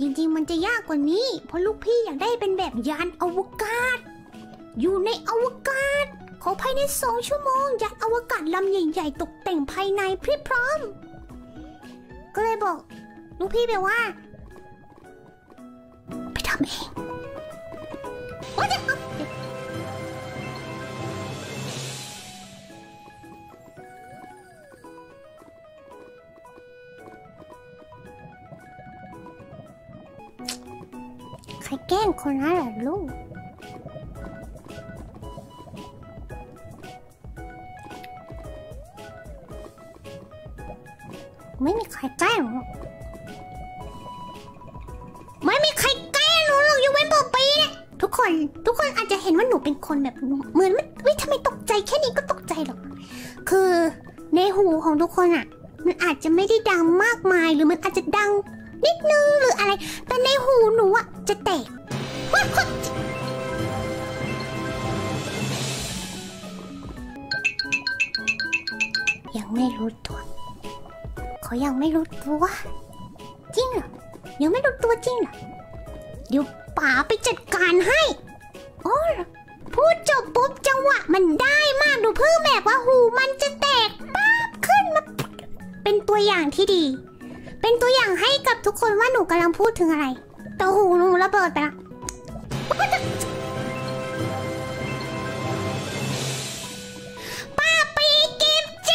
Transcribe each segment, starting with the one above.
จริงๆ มันจะยากกว่านี้ เพราะลูกพี่อยากได้เป็นแบบยานอวกาศ อยู่ในอวกาศ ขอภายในสองชั่วโมงยานอวกาศลำใหญ่ ๆ ตกแต่งภายในพรีพร้อม ก็เลยบอก ลูกพี่ไปว่า ไปทำเองว่าจะ รแกล้งคนนั้นเหรอลูกไม่มีใครแกล้งหรอกไม่มีใครแกล้งหนูหรอกยกเว้นปอปีนี่ยทุกคน ทุกคนอาจจะเห็นว่าหนูเป็นคนแบบเหมือนไม่เฮ้ยทำไมตกใจแค่นี้ก็ตกใจหรอก คือในหูของทุกคนอะ มันอาจจะไม่ได้ดังมากมายหรือมันอาจจะดัง นิดนึงหรืออะไร แต่ในหูหนูอะจะแตกว้าวยังไม่รู้ตัว เขายังไม่รู้ตัว จริงเหรอ ยังไม่รู้ตัวจริงเหรอ เดี๋ยวป๋าไปจัดการให้อ๋อเหรอพูดจบปุ๊บจังหวะมันได้มากดูเพิ่งแบบว่าหูมันจะแตกป๊าบขึ้นมา เป็นตัวอย่างที่ดี เป็นตัวอย่างให้กับทุกคนว่าหนูกำลังพูดถึงอะไรแต่หูหนูระเบิดไปละป้าปีเกมเจ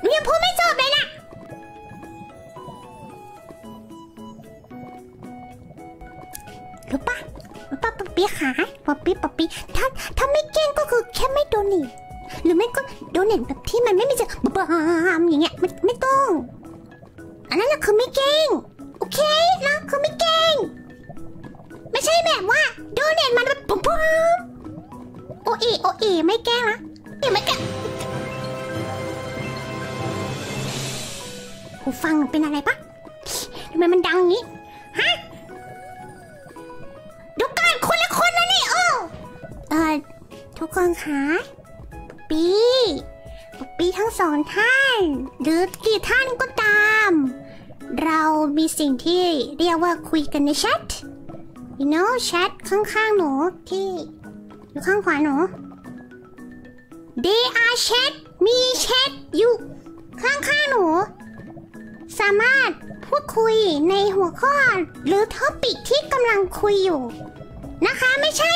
หนูยังพูดไม่จบเลยนะรู้ปะรู้ปะป๊ปปี้ขาป๊ปปี้ป๊ปปี้ถ้าถ้าไม่เก่งก็คือแค่ไม่โดนเนทหรือไม่ก็โดนเนทแบบที่มันไม่มีจะบามอย่างเงี้ยไม่ไม่ต้ อันนั้นแหละคือไม่เก่ง โอเคนะคือไม่เก่ง ไม่ใช่แบบว่าโดนเนทมันแบบปุ๊บโอเอโอเอไม่แกล้งนะเอไม่แกล้งหูฟังเป็นอะไรปะทำไมมันดังงี้ ฮะดี๋ยวก่อนคนละคนนะนี่โอ้เออทุกคนคะป๊ปปี้ป๊ปปี้ทั้งสองท่าน หรือกี่ท่านก็ตาม มีสิ่งที่เรียกว่าคุยกันในแชท you know แชทข้างๆหนูที่อยู่ข้างขวาหนู they are chat มีแชทอยู่ข้างๆหนู สามารถพูดคุยในหัวข้อหรือท็อปิกที่กำลังคุยอยู่ นะคะไม่ใช่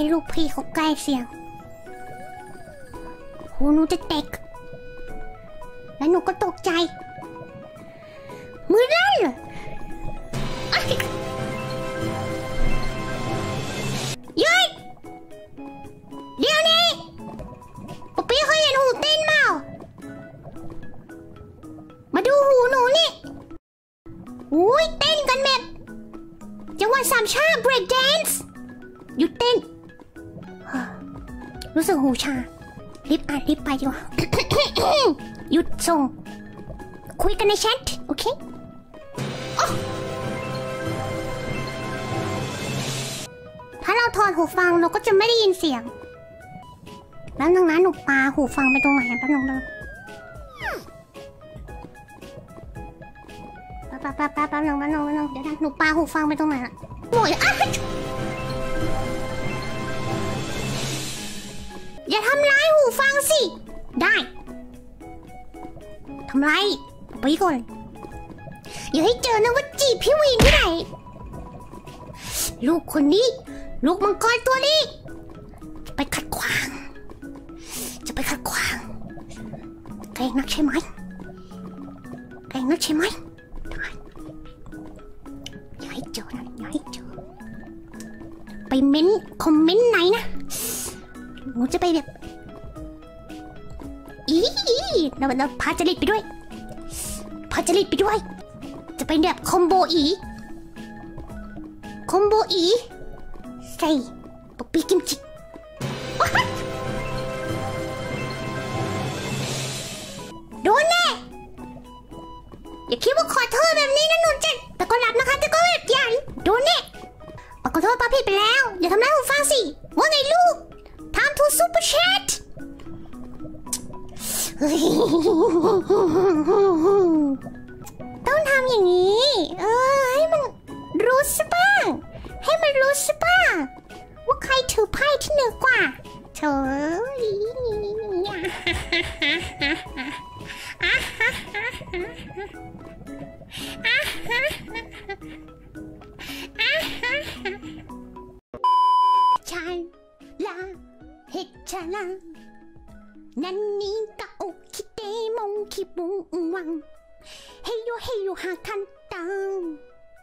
ให้ลูกพี่เขาใกล้เสียงหูหนูจะแตกแล้วหนูก็ตกใจ มือลั่นเหรออ๊ะหยุดเดี๋ยวนี้ป๊ปปี้เคยเห็นหูเต้นเปล่ามาดูหูหนูนี่ อุ้ยเต้นกันแบบจังหวะสามชา break dance หยุดเต้น รู้สึกหูชารีบอ่านรีบไปดีกว่าหยุดส่ง คุยกันในแชทโอเคอถ้าเราถอดหูฟังเราก็จะไม่ได้ยินเสียง แล้วนึงนะหนูปาหูฟังไปตรงไหนแป๊บนึงแป๊บนึงแป๊บแป๊บแป๊บแป๊บนึงแป๊บนึงแป๊บนึงเดี๋ยวนะหนูปาหูฟังไปตรงไหนละโอ้ยอะ อย่าทำร้ายหูฟังสิ ได้ทำไรไปก่อน อย่าให้เจอนะว่าจีบพี่วินที่ไหน ลูกคนนี้ ลูกมังกรตัวนี้ ไปขัดขวาง จะไปขัดขวางเกรงนักใช่ไหมเกรงนักใช่ไหมได้อย่าให้เจอนะอย่าให้เจอ ไปเม้นคอมเมนต์ไหนนะ หนูจะไปแบบอีอีเราเราพาจริตไปด้วย พาจริตไปด้วย จะไปแบบคอมโบอี คอมโบอี ใส่ป๊อปปี้กิมจิโดนแน่อย่าคิดว่าขอโทษแบบนี้นะหนูจ็ดแต่ก็รับนะคะแต่ก็แบบยันโดนแน่ขอโทษป้าผิดไปแล้ว อย่าทำร้ายหูฟังสิ ว่าไงลูก super เปอร์แชทต้องทำอย่างนี้ เออ ให้มันรู้สบ้าง ให้มันรู้สบ้าง ว่าใครถือไพ่ที่เหนือกว่าเธอฉันลาเฮชาลา นันนี่กะโอคิเตมงคิบุงวังเฮโยเฮโยหาคันตัง